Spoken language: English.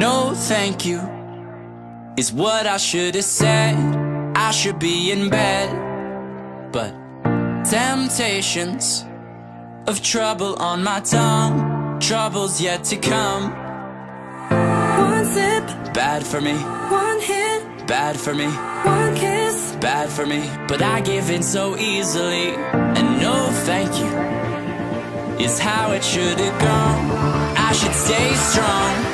No thank you is what I should have said. I should be in bed, but temptations of trouble on my tongue, troubles yet to come. One sip, Bad for me, one hit, bad for me, one kiss. bad for me. But I give in so easily, and no thank you is how it should have gone. I should stay strong